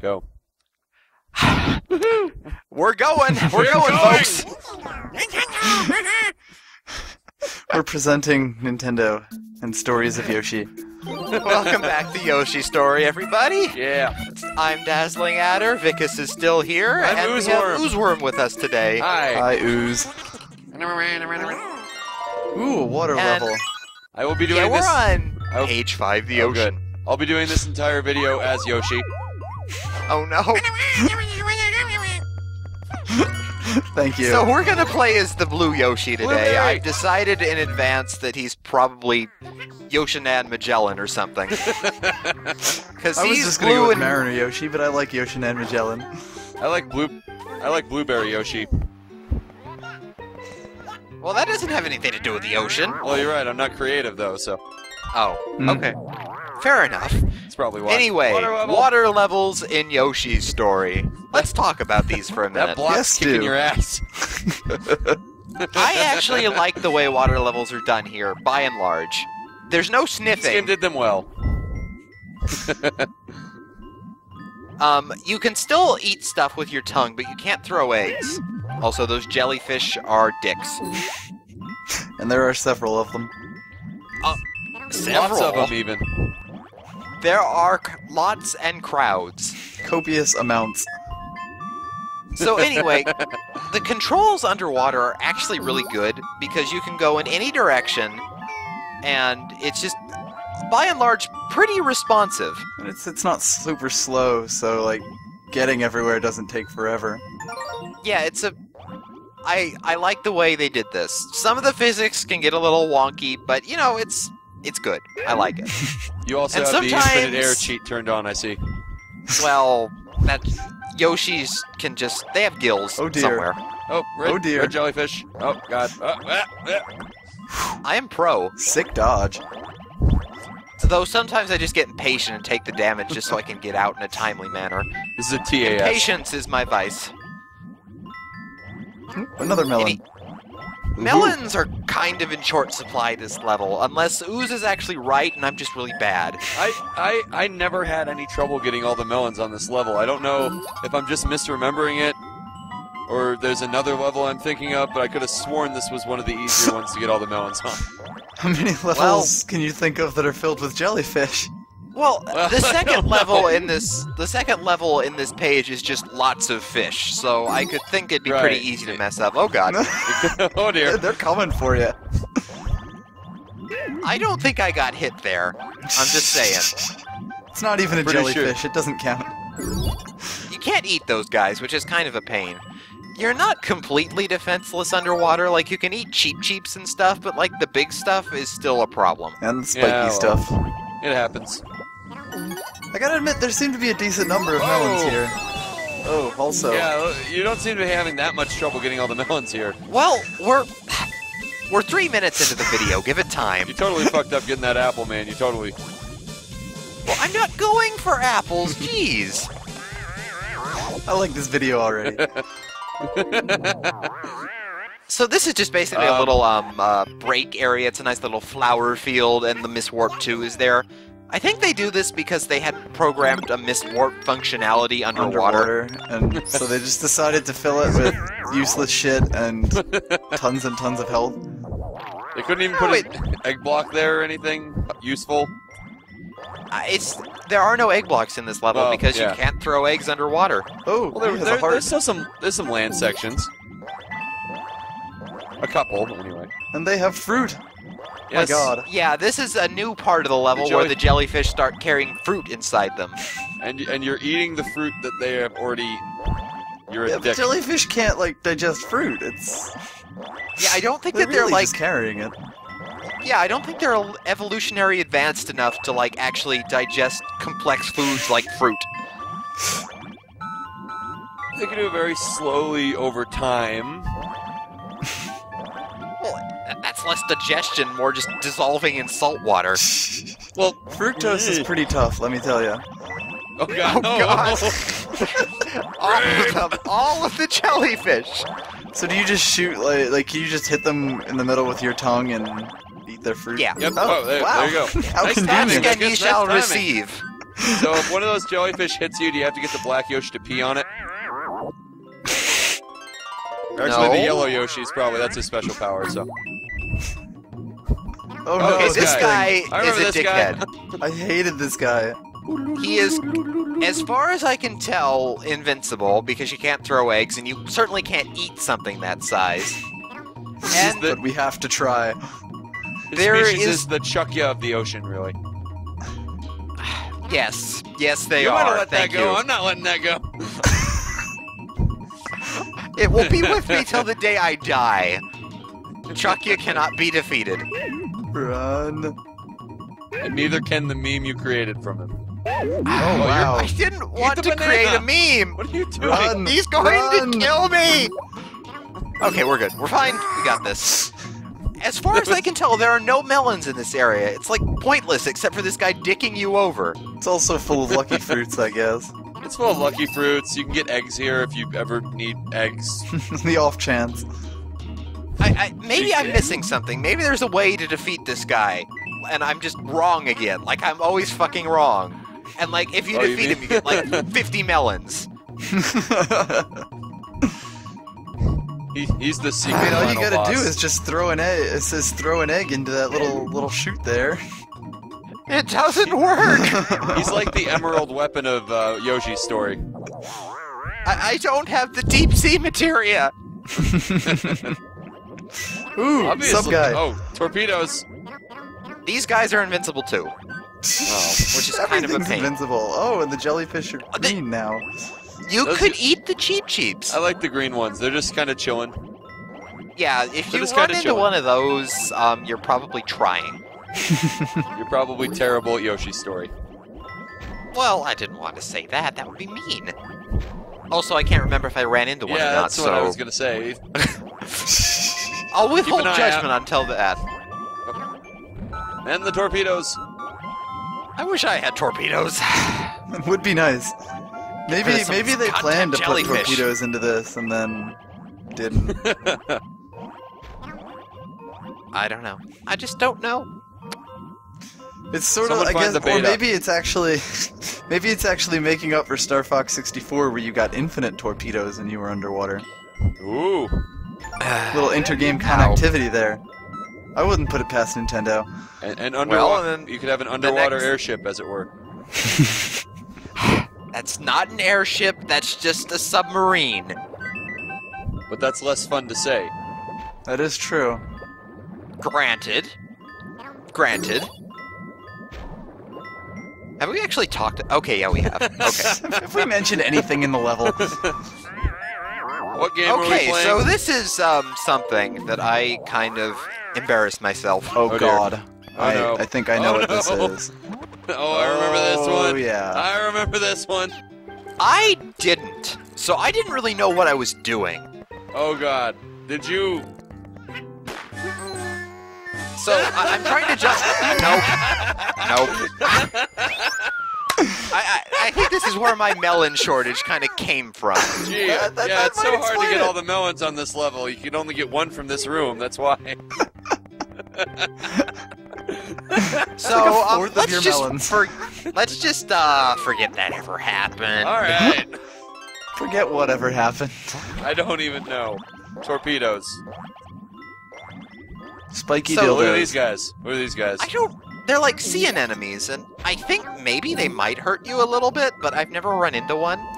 Go. We're going. We're going, going. folks. We're presenting Nintendo and stories of Yoshi. Welcome back to Yoshi Story, everybody. Yeah. I'm Dazzling Adder. Vicas is still here, I'm and we have UZworm. UZworm with us today. Hi. Hi, Ooze. Ooh, water And- level. I will be doing yeah, we're this. on Oh. page five, the Oh, ocean. good. I'll be doing this entire video as Yoshi. Oh no! Thank you. So we're gonna play as the blue Yoshi today. Blueberry. I've decided in advance that he's probably Yoshinan Magellan or something. Because I was he's just gonna blue go with and Mariner Yoshi, but I like Yoshi and Magellan. I like blue. I like blueberry Yoshi. well, that doesn't have anything to do with the ocean. Well, you're right. I'm not creative though, so Oh, Hmm. okay, fair enough. It's probably why. Anyway, Water level. water levels in Yoshi's story. Let's talk about these for a That minute. block's Yes, kicking do. your ass. I actually like the way water levels are done here, by and large. There's no This game did them well. Um, you can still eat stuff with your tongue, but you can't throw eggs. Also, those jellyfish are dicks. And there are several of them. Several. Lots of them, even. There are lots and crowds. Copious amounts. So anyway, the controls underwater are actually really good because you can go in any direction, and it's just, by and large, pretty responsive. And it's it's not super slow, so like getting everywhere doesn't take forever. Yeah, it's a. I I like the way they did this. Some of the physics can get a little wonky, but you know it's it's good. I like it. You also And have the infinite air cheat turned on. I see. well, that Yoshi's can just they have gills Oh, dear. somewhere. Oh, red, Oh, dear. red jellyfish. Oh God. Oh, ah, ah. I am pro, Sick dodge. though sometimes I just get impatient and take the damage just so I can get out in a timely manner. This is a TAS. Patience is my vice. Another melon. Any- Melons are kind of in short supply this level, unless Ooze is actually right and I'm just really bad. I, I I never had any trouble getting all the melons on this level. I don't know if I'm just misremembering it, or there's another level I'm thinking of, but I could have sworn this was one of the easier ones to get all the melons on. How many levels can you think of that are filled with jellyfish? Well, Well, the second level know. in this the second level in this page is just lots of fish, so I could think it'd be pretty easy to mess up. Oh god. oh dear. They're coming for you. I don't think I got hit there. I'm just saying. It's not even a Pretty sure. jellyfish. It doesn't count. You can't eat those guys, which is kind of a pain. You're not completely defenseless underwater, like you can eat Cheep Cheeps and stuff, but like the big stuff is still a problem. And the spiky Yeah, well. stuff. It happens. I gotta admit, there seem to be a decent number of melons Whoa. here. Oh, also. Yeah, you don't seem to be having that much trouble getting all the melons here. Well, we're we're three minutes into the video. Give it time. You totally fucked up getting that apple, man. You totally. Well, I'm not going for apples. Jeez. I like this video already. So this is just basically a Um, little um uh, break area. It's a nice little flower field, and the Miss Warp 2 is there. I think they do this because they had programmed a Miss Warp functionality underwater. underwater, and so they just decided to fill it with useless shit and tons and tons of health. They couldn't even No, put an egg block there or anything useful. Uh, it's there are no egg blocks in this level Oh, because yeah. you can't throw eggs underwater. Oh, Well, there, there- there's still some there's some land sections. A couple, anyway. And they have fruit. Yes. My god. Yeah, this is a new part of the level The where the jellyfish start carrying fruit inside them. And and you're eating the fruit that they have already. You're Yeah, a but dick. jellyfish can't, like, digest fruit. It's. Yeah, I don't think They're that they're really like just carrying it. Yeah, I don't think they're evolutionary advanced enough to like actually digest complex foods like fruit. They can do it very slowly over time. Well, th- that's less digestion, more just dissolving in salt water. Well, Fructose is pretty tough, let me tell you. Oh god! Oh. God. all of them, all of the jellyfish. So do you just shoot, like, like, can you just hit them in the middle with your tongue and eat their fruit? Yeah. Yep. Oh, Oh, there, wow. there you go. How Nice convenient. timing. Ask and Good- ye nice shall timing. receive. So if one of those jellyfish hits you, do you have to get the black Yoshi to pee on it? Or Actually, No. the yellow Yoshi's probably that's his special power. So Oh no, Okay, Okay, this guy. guy is a this guy. dickhead. I hated this guy. He is, as far as I can tell, invincible because you can't throw eggs and you certainly can't eat something that size. And the- But we have to try. There is, is- is the Chuckya of the ocean, really. yes, yes, they you are. might have let Thank that go. you. I'm not letting that go. It will be with me till the day I die. The Chuckya cannot be defeated. Run. And neither can the meme you created from him. Oh I wow. didn't want the to create a meme. What are you doing? Run. He's going Run. to kill me! Okay, we're good. We're fine. We got this. As far as I can tell, there are no melons in this area. It's like pointless except for this guy dicking you over. It's also full of lucky fruits, I guess. It's full of lucky fruits. You can get eggs here if you ever need eggs. the off chance. I, I, maybe I'm missing something. Maybe there's a way to defeat this guy, and I'm just wrong again. Like I'm always fucking wrong. And like if you Oh, you defeat mean- him, you get like 50 melons. He, he's the I secret mean, all you gotta boss. do is just throw an egg. It says throw an egg into that little little chute there. It doesn't work. He's like the emerald weapon of uh, Yoshi's story. I, I don't have the deep sea materia. Ooh, Obviously. sub guy. Oh, torpedoes. These guys are invincible too. Oh, which is kind of a pain. invincible. Oh, and the jellyfish are they- green now. You Those could are- eat the Cheep Cheeps. I like the green ones. They're just kind of chilling. Yeah, if They're you run into chilling. one of those, um, you're probably trying. You're probably terrible at Yoshi's story. Well, I didn't want to say that. That would be mean. Also, I can't remember if I ran into one yeah, or not, Yeah, that's so what I was gonna say. I'll withhold Keep an eye judgment until that. And the torpedoes. I wish I had torpedoes. Would be nice. Maybe maybe they planned to put torpedoes into this and then didn't. I don't know. I just don't know. It's sort Someone of I find guess the or maybe it's actually maybe it's actually making up for Star Fox 64 where you got infinite torpedoes and you were underwater. Ooh. Little intergame connectivity there. I wouldn't put it past Nintendo. And, and Well, underwater, then you could have an underwater next- airship, as it were. That's not an airship. That's just a submarine. But that's less fun to say. That is true. Granted. Granted. Have we actually talked? Okay, yeah, we have. Okay. have we mentioned anything in the level, What game are we Okay, so this is um something that I kind of embarrassed myself. oh, Oh, god. Oh, I, no. I think I know Oh, what this is. oh, I remember this Oh, one. yeah. I remember this one. I didn't, so I didn't really know what I was doing. Oh God. Did you? So I, I'm trying to just nope, nope. This is where my melon shortage kind of came from. Gee, That- that- yeah, that it's so hard to get it. all the melons on this level. You can only get one from this room. That's why. So like a um, fourth let's just melons. for, let's just uh forget that ever happened. all right. Forget whatever happened. I don't even know. Torpedoes. Spiky So- Look at dildos. these guys. Look at these guys. I don't. They're like sea anemones, and I think maybe they might hurt you a little bit, but I've never run into one.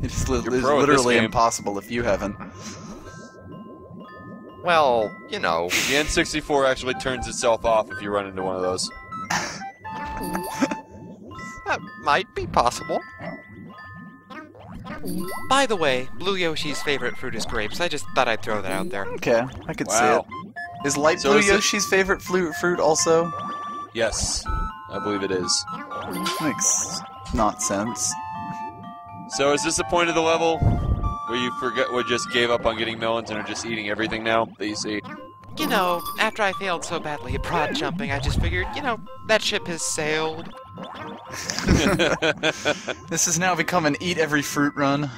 It's, li- it's pro at this literally impossible if you haven't. Well, you know. The N64 actually turns itself off if you run into one of those. That might be possible. By the way, Blue Yoshi's favorite fruit is grapes. I just thought I'd throw that out there. Okay, I could Wow. see it. Is light So blue is it- Yoshi's favorite flu- fruit also? Yes, I believe it is. Makes not sense. So is this the point of the level where you forget, or just gave up on getting melons and are just eating everything now that you see? You know, after I failed so badly at prod jumping, I just figured, you know, that ship has sailed. This has now become an eat every fruit run.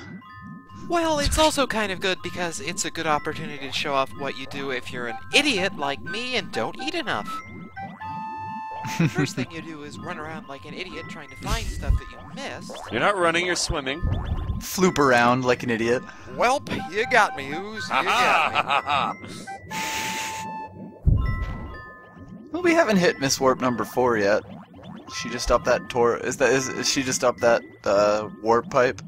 Well, it's also kind of good because it's a good opportunity to show off what you do if you're an idiot like me and don't eat enough. First thing you do is run around like an idiot trying to find stuff that you missed. You're not running, you're swimming. Floop around like an idiot. Welp, you got me, Ooze. You got me. Well, we haven't hit Miss Warp number four yet. She just up that tor. Is that is, is she just up that uh, warp pipe?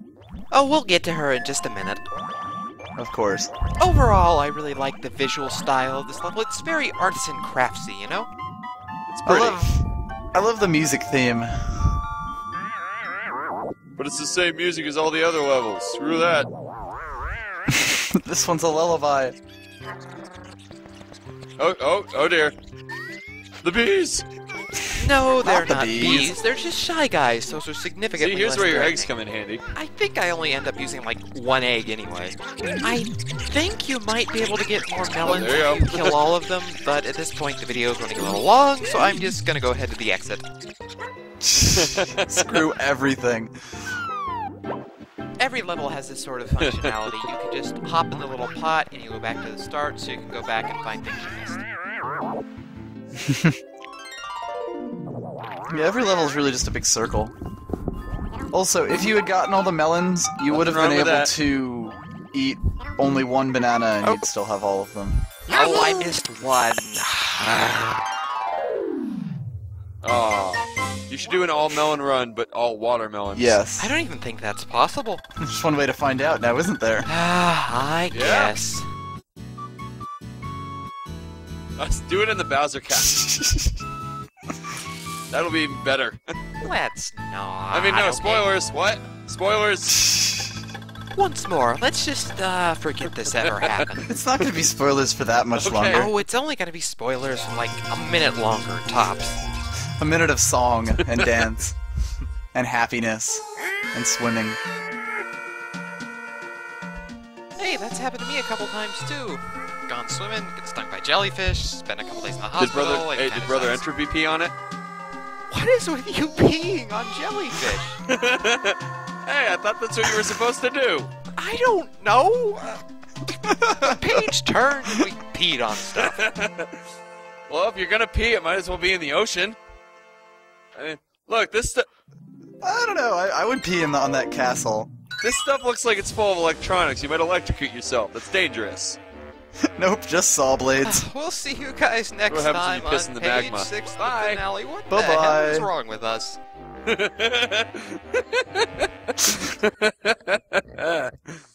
Oh, we'll get to her in just a minute. Of course. Overall, I really like the visual style of this level. It's very arts and craftsy, you know? It's I pretty. love, I love the music theme. But it's the same music as all the other levels. Screw that. this one's a lullaby. Oh, oh, oh dear. The bees! No, they're Not the not bees. bees. They're just shy guys. Those are significantly See, here's where your eggs come in handy. I think I only end up using like one egg anyway. I think you might be able to get more oh, melons there you if you kill all of them, but at this point the video is running a little long, so I'm just gonna go ahead to the exit. Screw everything. Every level has this sort of functionality. you can just hop in the little pot and you go back to the start, so you can go back and find things you missed. Yeah, every level is really just a big circle. Also, if you had gotten all the melons, you would have been able that. to eat only one banana and Oh. you'd still have all of them. Oh, I missed one. Oh, you should do an all melon run, but all watermelons. Yes. I don't even think that's possible. There's just one way to find out now, isn't there? Ah, I Yeah. guess. Let's do it in the Bowser cast. That'll be even better. Let's not. I mean, no okay. spoilers. What? Spoilers. Once more, let's just uh, forget this ever happened. It's not going to be spoilers for that much Okay. longer. Oh, it's only gonna be spoilers for like a minute longer, tops. A minute of song and dance and happiness and swimming. Hey, that's happened to me a couple times too. Gone swimming, get stung by jellyfish, spent a couple days in the hospital. Did hospital. brother? Hey, did brother sucks. entropy pee on it? What is with you peeing on jellyfish? hey, I thought that's what you were supposed to do. I don't know. the page turned and we peed on stuff. well, if you're gonna pee, it might as well be in the ocean. I mean, look, this stu- I don't know. I, I would pee in the, on that castle. this stuff looks like it's full of electronics. You might electrocute yourself. That's dangerous. nope, just saw blades. we'll see you guys next What happens when time you piss on in the page magma? six of Bye. the finale. What the hell Bye-bye. is wrong with us? Bye.